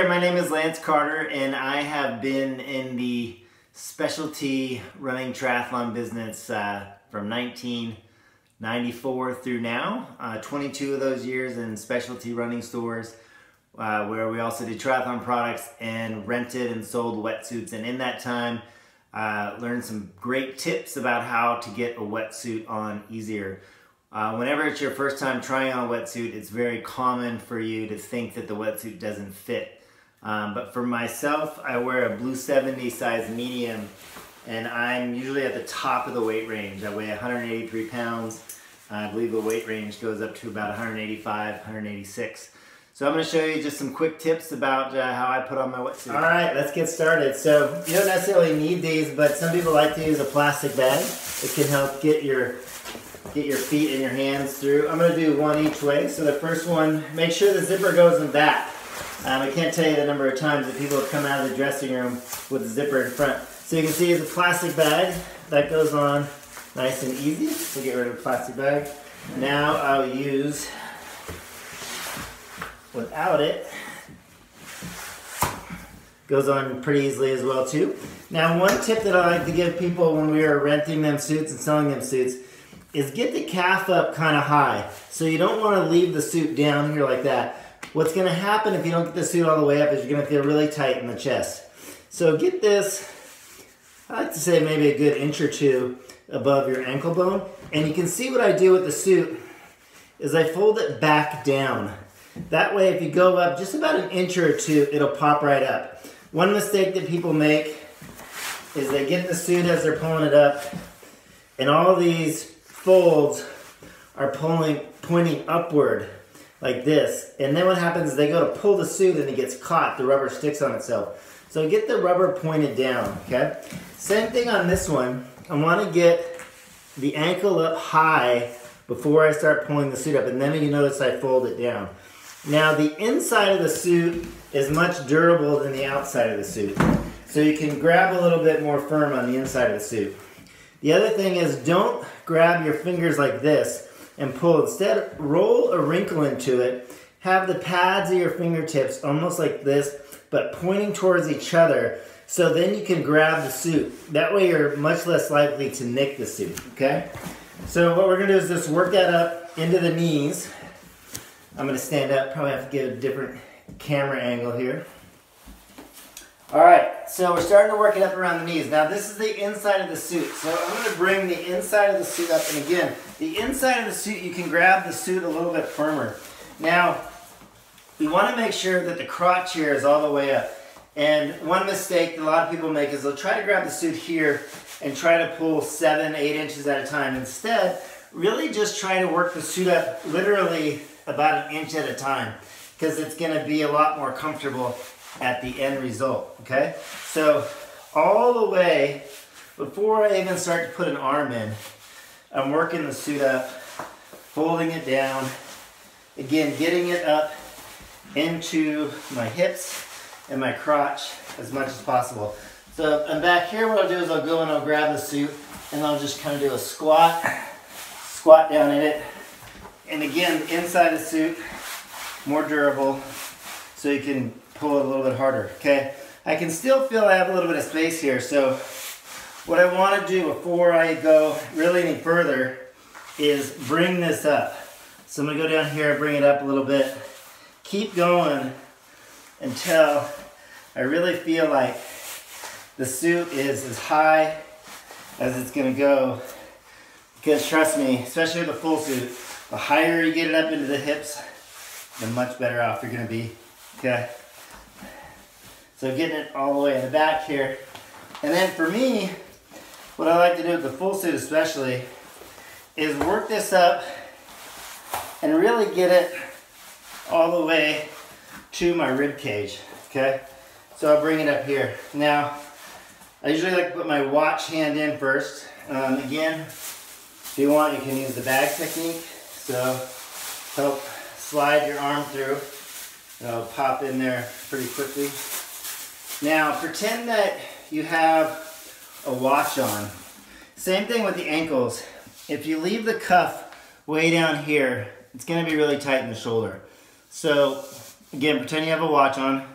there, my name is Lance Carter and I have been in the specialty running triathlon business uh, from 1994 through now. Uh, 22 of those years in specialty running stores uh, where we also did triathlon products and rented and sold wetsuits. And in that time, uh, learned some great tips about how to get a wetsuit on easier. Uh, whenever it's your first time trying on a wetsuit, it's very common for you to think that the wetsuit doesn't fit. Um, but for myself, I wear a blueseventy size medium and I'm usually at the top of the weight range. I weigh 183 pounds. I believe the weight range goes up to about 185, 186. So I'm going to show you just some quick tips about uh, how I put on my wetsuit. All right, let's get started. So you don't necessarily need these, but some people like to use a plastic bag. It can help get your get your feet and your hands through. I'm going to do one each way. So the first one, make sure the zipper goes in back. Um, I can't tell you the number of times that people have come out of the dressing room with the zipper in front. So you can see it's a plastic bag that goes on nice and easy. So get rid of the plastic bag. Now I'll use, without it, goes on pretty easily as well too. Now one tip that I like to give people when we are renting them suits and selling them suits is get the calf up kind of high. So you don't want to leave the suit down here like that. What's to happen if you don't get the suit all the way up is you're to feel really tight in the chest. So get this, I like to say maybe a good inch or two above your ankle bone. And you can see what I do with the suit is I fold it back down. That way if you go up just about an inch or two, it'll pop right up. One mistake that people make is they get the suit as they're pulling it up and all these folds are pulling, pointing upward like this. And then what happens is they go to pull the suit and it gets caught, the rubber sticks on itself. So get the rubber pointed down, okay? Same thing on this one. I wanna get the ankle up high before I start pulling the suit up and then you notice I fold it down. Now the inside of the suit is much durable than the outside of the suit. So you can grab a little bit more firm on the inside of the suit. The other thing is don't grab your fingers like this and pull. Instead, roll a wrinkle into it. Have the pads of your fingertips almost like this, but pointing towards each other. So then you can grab the suit. That way you're much less likely to nick the suit, okay? So what we're gonna do is just work that up into the knees. I'm gonna stand up, probably have to get a different camera angle here. All right, so we're starting to work it up around the knees. Now this is the inside of the suit. So I'm gonna bring the inside of the suit up. And again, the inside of the suit, you can grab the suit a little bit firmer. Now, we wanna make sure that the crotch here is all the way up. And one mistake that a lot of people make is they'll try to grab the suit here and try to pull seven, eight inches at a time. Instead, really just try to work the suit up literally about an inch at a time because it's gonna be a lot more comfortable at the end result, okay? So all the way, before I even start to put an arm in, I'm working the suit up, folding it down, again, getting it up into my hips and my crotch as much as possible. So I'm back here, what I'll do is I'll go and I'll grab the suit and I'll just kind of do a squat, squat down in it. And again, inside the suit, more durable, so you can pull it a little bit harder, okay? I can still feel I have a little bit of space here, so what I want to do before I go really any further is bring this up. So I'm going to go down here bring it up a little bit. Keep going until I really feel like the suit is as high as it's going to go. Because trust me, especially with a full suit, the higher you get it up into the hips, the much better off you're going to be. Okay. So getting it all the way in the back here. And then for me, what I like to do with the full suit especially, is work this up and really get it all the way to my rib cage, okay? So I'll bring it up here. Now, I usually like to put my watch hand in first. Um, again, if you want, you can use the bag technique. So help slide your arm through. It'll pop in there pretty quickly. Now pretend that you have a watch on. Same thing with the ankles. If you leave the cuff way down here, it's gonna be really tight in the shoulder. So again, pretend you have a watch on.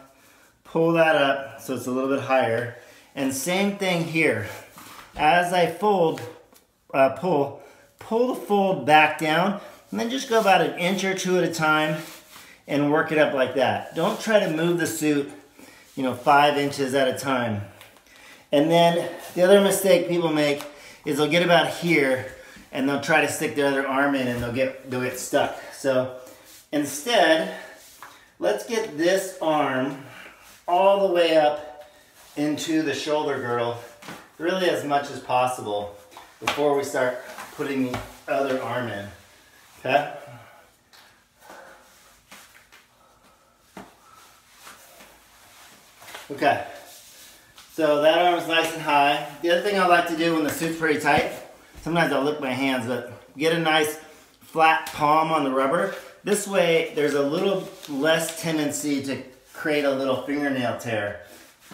pull that up so it's a little bit higher. And same thing here. As I fold, uh, pull, pull the fold back down and then just go about an inch or two at a time and work it up like that. Don't try to move the suit, you know, five inches at a time. And then the other mistake people make is they'll get about here and they'll try to stick their other arm in and they'll get, they'll get stuck. So instead, let's get this arm all the way up into the shoulder girdle, really as much as possible before we start putting the other arm in, okay? Okay, so that arm is nice and high. The other thing I like to do when the suit's pretty tight, sometimes I'll lick my hands, but get a nice flat palm on the rubber. This way, there's a little less tendency to create a little fingernail tear,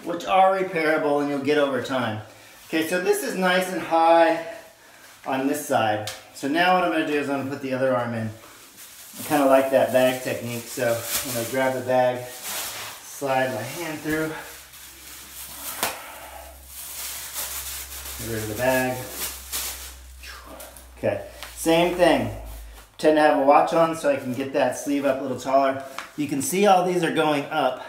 which are repairable and you'll get over time. Okay, so this is nice and high on this side. So now what I'm gonna do is I'm gonna put the other arm in. I kind of like that bag technique, so I'm gonna grab the bag, slide my hand through, get rid of the bag. Okay, same thing. Tend to have a watch on so I can get that sleeve up a little taller. You can see all these are going up.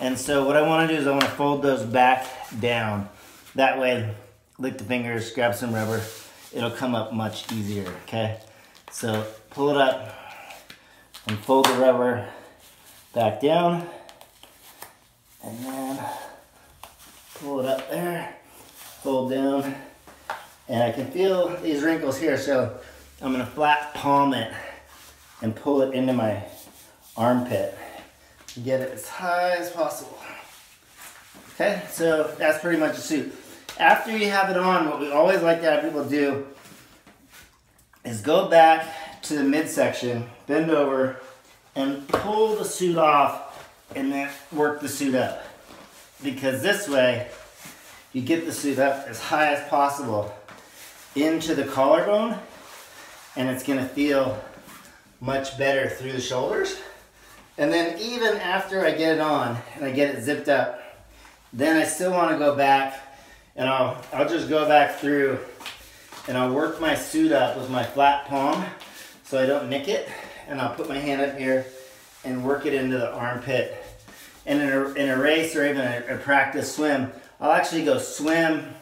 And so what I wanna do is I wanna fold those back down. That way, lick the fingers, grab some rubber, it'll come up much easier, okay? So pull it up and fold the rubber back down. And then pull it up there, fold down. And I can feel these wrinkles here, so I'm gonna flat palm it and pull it into my armpit. Get it as high as possible. Okay, so that's pretty much a suit. After you have it on, what we always like to have people do is go back to the midsection, bend over, and pull the suit off and then work the suit up. Because this way, you get the suit up as high as possible into the collarbone and it's gonna feel much better through the shoulders. And then even after I get it on and I get it zipped up, then I still wanna go back and I'll, I'll just go back through and I'll work my suit up with my flat palm so I don't nick it. And I'll put my hand up here and work it into the armpit. And in a, in a race or even a, a practice swim, I'll actually go swim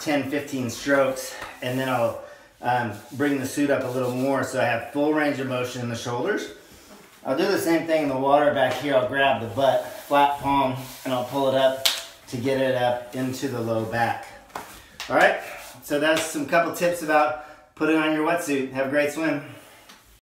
10, 15 strokes and then I'll um, bring the suit up a little more so I have full range of motion in the shoulders. I'll do the same thing in the water back here. I'll grab the butt, flat palm, and I'll pull it up to get it up into the low back. All right, so that's some couple tips about putting on your wetsuit. Have a great swim.